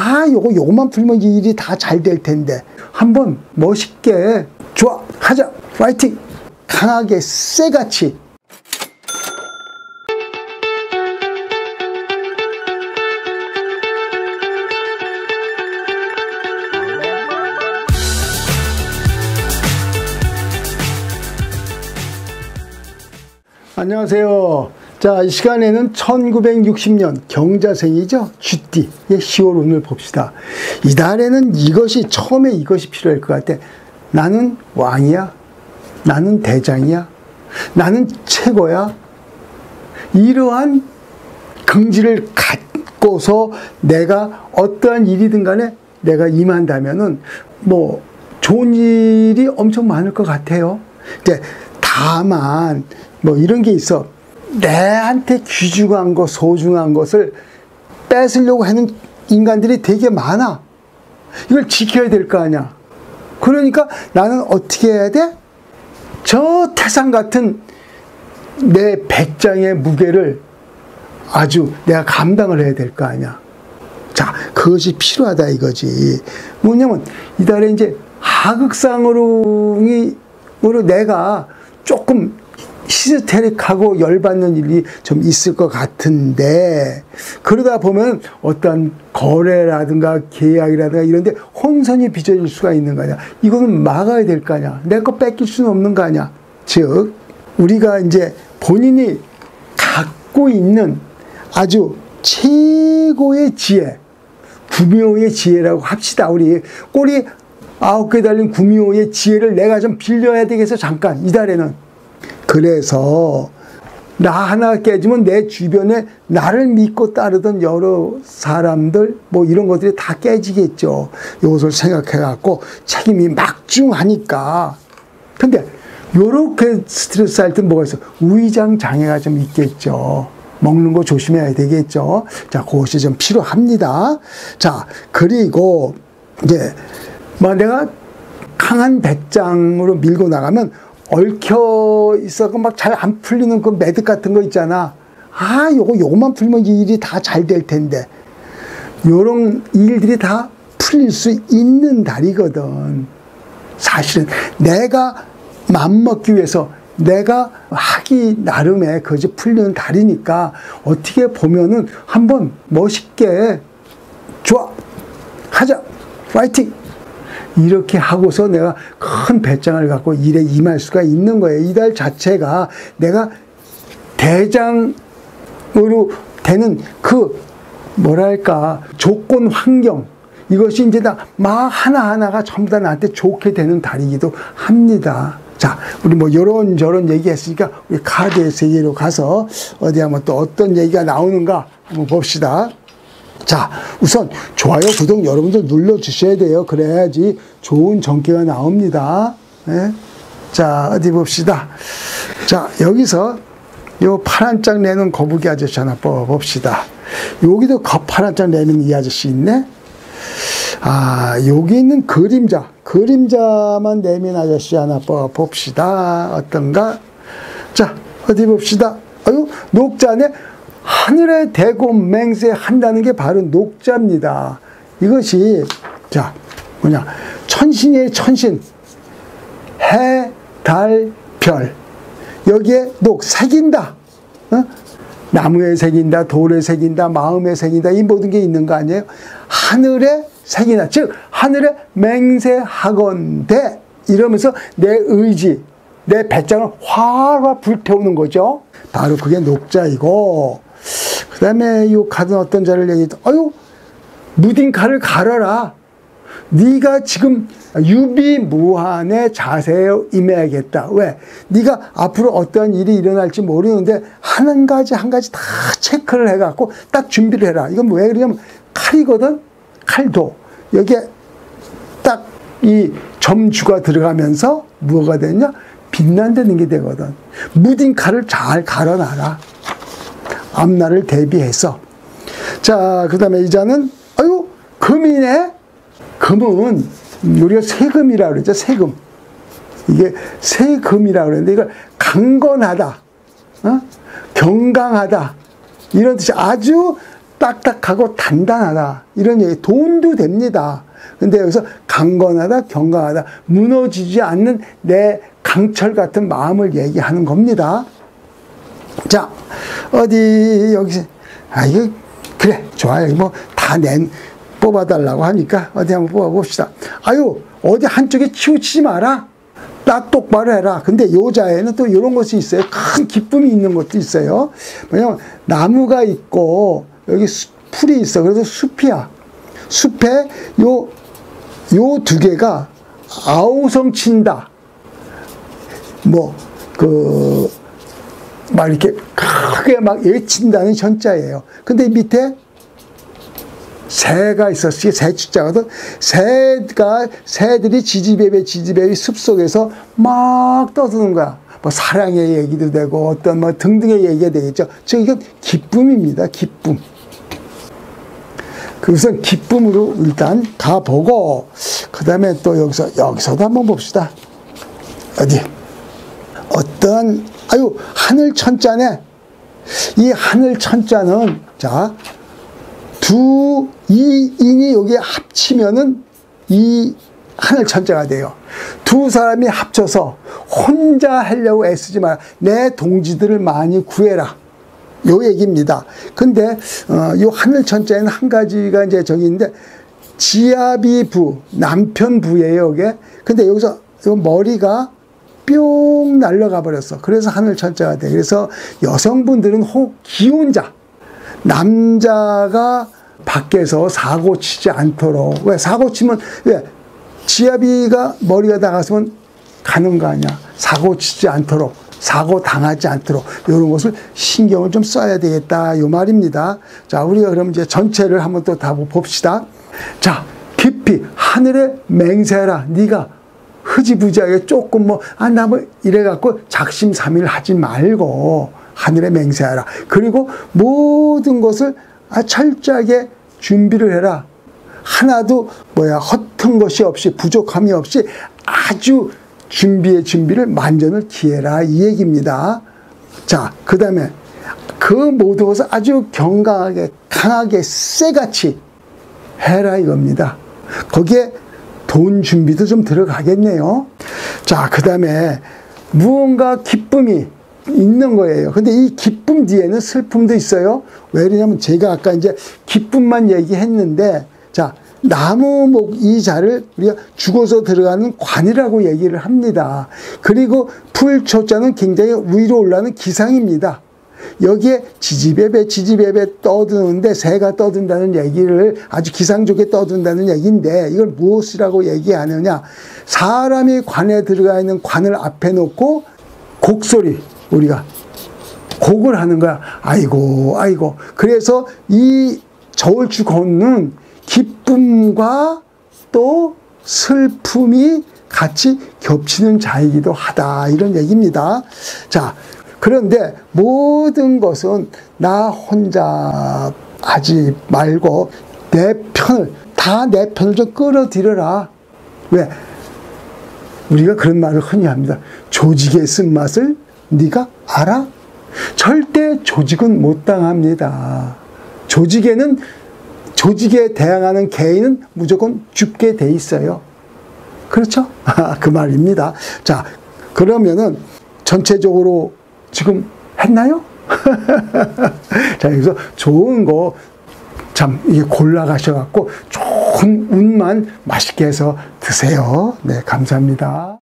아, 요거, 요것만 풀면 이 일이 다 잘 될 텐데. 한번 멋있게, 좋아, 하자, 파이팅! 강하게, 쎄같이. 안녕하세요. 자, 이 시간에는 1960년 경자생이죠. 쥐띠의 10월 운을 봅시다. 이달에는 이것이, 처음에 이것이 필요할 것 같아. 나는 왕이야. 나는 대장이야. 나는 최고야. 이러한 긍지를 갖고서 내가 어떠한 일이든 간에 내가 임한다면은 뭐 좋은 일이 엄청 많을 것 같아요. 이제 다만 뭐 이런 게 있어. 내한테 귀중한 것, 소중한 것을 뺏으려고 하는 인간들이 되게 많아. 이걸 지켜야 될 거 아니야. 그러니까 나는 어떻게 해야 돼? 저 태산 같은 내 백장의 무게를 아주 내가 감당을 해야 될 거 아니야. 자, 그것이 필요하다 이거지. 뭐냐면 이달에 이제 하극상으로 내가 조금 히스테릭하고 열받는 일이 좀 있을 것 같은데 그러다 보면 어떤 거래라든가 계약이라든가 이런데 혼선이 빚어질 수가 있는 거 아니야. 이거는 막아야 될 거 아니야. 내 거 뺏길 수는 없는 거 아니야. 즉 우리가 이제 본인이 갖고 있는 아주 최고의 지혜, 구미호의 지혜라고 합시다. 우리 꼬리 아홉 개 달린 구미호의 지혜를 내가 좀 빌려야 되겠어. 잠깐 이달에는. 그래서 나 하나 깨지면 내 주변에 나를 믿고 따르던 여러 사람들 뭐 이런 것들이 다 깨지겠죠. 이것을 생각해 갖고 책임이 막중하니까. 근데 요렇게 스트레스 할 때 뭐가 있어? 우위장 장애가 좀 있겠죠. 먹는 거 조심해야 되겠죠. 자, 그것이 좀 필요합니다. 자, 그리고 이제 뭐 내가 강한 배짱으로 밀고 나가면 얽혀 있어서 막 잘 안 풀리는 그 매듭 같은 거 있잖아. 아, 요거, 요것만 풀면 이 일이 다 잘 될 텐데. 요런 일들이 다 풀릴 수 있는 달이거든. 사실은 내가 맘먹기 위해서 내가 하기 나름의 그지 풀리는 달이니까 어떻게 보면은 한번 멋있게 좋아 하자 파이팅 이렇게 하고서 내가 큰 배짱을 갖고 일에 임할 수가 있는 거예요. 이달 자체가 내가 대장으로 되는 그 뭐랄까 조건 환경 이것이 이제 다막 하나하나가 전부 다 나한테 좋게 되는 달이기도 합니다. 자, 우리 뭐 요런 저런 얘기 했으니까 우리 카드의 세계로 가서 어디 한번 또 어떤 얘기가 나오는가 한번 봅시다. 자, 우선 좋아요, 구독 여러분들 눌러주셔야 돼요. 그래야지 좋은 전기가 나옵니다. 네? 자, 어디 봅시다. 자, 여기서 요 파란 짝 내는 거북이 아저씨 하나 뽑아봅시다. 여기도 파란 짝 내는 이 아저씨 있네? 아, 여기 있는 그림자. 그림자만 내민 아저씨 하나 뽑아봅시다. 어떤가? 자, 어디 봅시다. 아유, 녹자 네? 하늘에 대고 맹세한다는 게 바로 녹자입니다. 이것이 자 뭐냐 천신의 천신 해, 달, 별 여기에 녹 새긴다. 어? 나무에 새긴다, 돌에 새긴다, 마음에 새긴다 이 모든 게 있는 거 아니에요? 하늘에 새긴다. 즉 하늘에 맹세하건대 이러면서 내 의지, 내 배짱을 활활 불태우는 거죠. 바로 그게 녹자이고 그 다음에 이 카드 어떤 자를 얘기해 아유 무딘 칼을 갈아라 네가 지금 유비무한의 자세에 임해야겠다. 왜? 네가 앞으로 어떤 일이 일어날지 모르는데 한 가지 한 가지 다 체크를 해갖고 딱 준비를 해라. 이건 왜 그러냐면 칼이거든. 칼도 여기에 딱 이 점주가 들어가면서 뭐가 되냐? 빛난다는 게 되거든. 무딘 칼을 잘 갈아놔라. 앞날을 대비해서. 자, 그 다음에 이자는, 아유, 금이네? 금은 우리가 세금이라고 그러죠. 세금. 이게 세금이라고 그러는데 이걸 강건하다. 어? 경강하다. 이런 뜻이 아주 딱딱하고 단단하다. 이런 얘기. 돈도 됩니다. 근데 여기서 강건하다, 경강하다, 무너지지 않는 내 강철 같은 마음을 얘기하는 겁니다. 자, 어디, 여기, 아, 이거, 그래, 좋아요. 뭐, 다 낸, 뽑아달라고 하니까 어디 한번 뽑아봅시다. 아유, 어디 한쪽에 치우치지 마라. 딱 똑바로 해라. 근데 요자에는 또 이런 것이 있어요. 큰 기쁨이 있는 것도 있어요. 왜냐면 나무가 있고 여기 수, 풀이 있어. 그래서 숲이야. 숲에 요, 요 두 개가 아우성 친다. 뭐, 그, 막 이렇게 크게 막 외친다는 현자예요. 근데 밑에 새가 있었지 새 축자거든. 새가 새들이 지지배배 지지배배 숲속에서 막 떠드는 거야. 뭐 사랑의 얘기도 되고 어떤 뭐 등등의 얘기가 되겠죠. 즉 이건 기쁨입니다. 기쁨. 그래서 기쁨으로 일단 가보고 그 다음에 또 여기서 여기서도 한번 봅시다. 어디? 어떤 아유 하늘 천자네 이 하늘 천자는 자 두, 이 인이 여기에 합치면은 이 하늘 천자가 돼요. 두 사람이 합쳐서 혼자 하려고 애쓰지 마라. 내 동지들을 많이 구해라. 요 얘기입니다. 근데, 어, 요 하늘 천자에는 한 가지가 이제 저기 있는데, 지아비 부, 남편 부예요, 이게. 근데 여기서 요 머리가 뿅 날려가 버렸어. 그래서 하늘 천자가 돼. 그래서 여성분들은 혹 기혼자, 남자가 밖에서 사고 치지 않도록. 왜? 사고 치면 왜? 지압이가 머리가 나갔으면 가는 거 아니야. 사고 치지 않도록 사고 당하지 않도록. 이런 것을 신경을 좀 써야 되겠다. 이 말입니다. 자 우리가 그럼 이제 전체를 한번 또 다 봅시다. 자 깊이 하늘에 맹세라. 네가 흐지부지하게 조금 뭐 아 나뭐 이래 갖고 작심삼일 하지 말고 하늘에 맹세하라 그리고 모든 것을 아, 철저하게 준비를 해라. 하나도 뭐야 허튼 것이 없이 부족함이 없이 아주 준비의 준비를 만전을 기해라 이 얘기입니다. 자, 그 다음에 그 모든 것을 아주 경강하게 강하게 쎄같이 해라 이겁니다. 거기에 돈 준비도 좀 들어가겠네요. 자, 그 다음에 무언가 기쁨이 있는 거예요. 근데 이 기쁨 뒤에는 슬픔도 있어요. 왜 그러냐면 제가 아까 이제 기쁨만 얘기했는데 자 나무 목 이 자를 우리가 죽어서 들어가는 관이라고 얘기를 합니다. 그리고 풀초자는 굉장히 위로 올라가는 기상입니다. 여기에 지지배배 지지배배 떠드는데 새가 떠든다는 얘기를 아주 기상 좋게 떠든다는 얘기인데 이걸 무엇이라고 얘기하느냐 사람이 관에 들어가 있는 관을 앞에 놓고 곡소리 우리가 곡을 하는 거야. 아이고, 아이고. 그래서 이 저울주 걷는 기쁨과 또 슬픔이 같이 겹치는 자이기도 하다. 이런 얘기입니다. 자, 그런데 모든 것은 나 혼자 하지 말고 내 편을, 다 내 편을 좀 끌어들여라. 왜? 우리가 그런 말을 흔히 합니다. 조직의 쓴맛을 네가 알아? 절대 조직은 못 당합니다. 조직에는 조직에 대항하는 개인은 무조건 죽게 돼 있어요. 그렇죠? 그 말입니다. 자, 그러면은 전체적으로 지금 했나요? 자, 여기서 좋은 거 참 이게 골라 가셔갖고 좋은 운만 맛있게 해서 드세요. 네, 감사합니다.